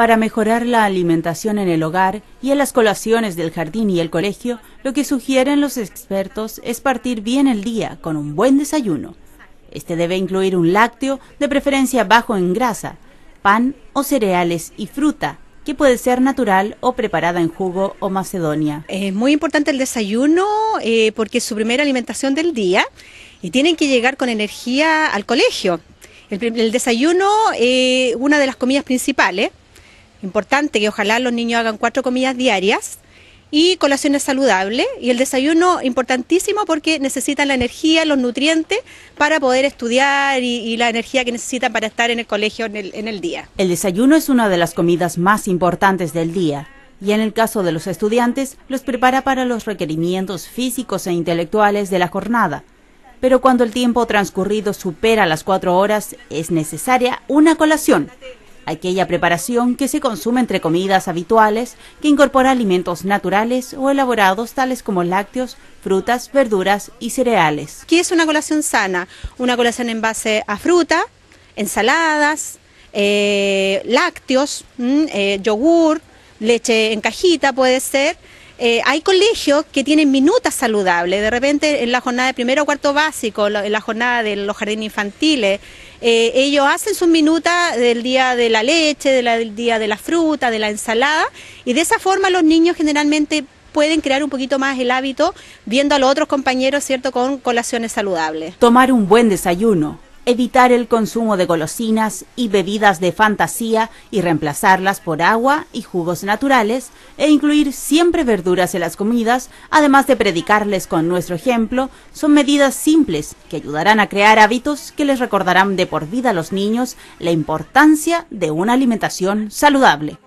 Para mejorar la alimentación en el hogar y en las colaciones del jardín y el colegio, lo que sugieren los expertos es partir bien el día con un buen desayuno. Este debe incluir un lácteo, de preferencia bajo en grasa, pan o cereales y fruta, que puede ser natural o preparada en jugo o macedonia. Es muy importante el desayuno eh, porque es su primera alimentación del día y tienen que llegar con energía al colegio. El, desayuno es una de las comidas principales. Importante que ojalá los niños hagan cuatro comidas diarias y colaciones saludables y el desayuno importantísimo porque necesitan la energía, los nutrientes para poder estudiar y, la energía que necesitan para estar en el colegio en el, en el día. El desayuno es una de las comidas más importantes del día y en el caso de los estudiantes los prepara para los requerimientos físicos e intelectuales de la jornada. Pero cuando el tiempo transcurrido supera las cuatro horas es necesaria una colación aquella preparación que se consume entre comidas habituales que incorpora alimentos naturales o elaborados tales como lácteos, frutas, verduras y cereales. ¿Qué es una colación sana? Una colación en base a fruta, ensaladas, eh, lácteos, mm, eh, yogur, leche en cajita puede ser, eh, hay colegios que tienen minutas saludables, de repente en la jornada de primero o cuarto básico, en la jornada de los jardines infantiles, eh, ellos hacen sus minutas del día de la leche, del día de la fruta, de la ensalada, y de esa forma los niños generalmente pueden crear un poquito más el hábito viendo a los otros compañeros, ¿cierto?, con colaciones saludables. Tomar un buen desayuno evitar el consumo de golosinas y bebidas de fantasía y reemplazarlas por agua y jugos naturales e incluir siempre verduras en las comidas, además de predicarles con nuestro ejemplo, son medidas simples que ayudarán a crear hábitos que les recordarán de por vida a los niños la importancia de una alimentación saludable.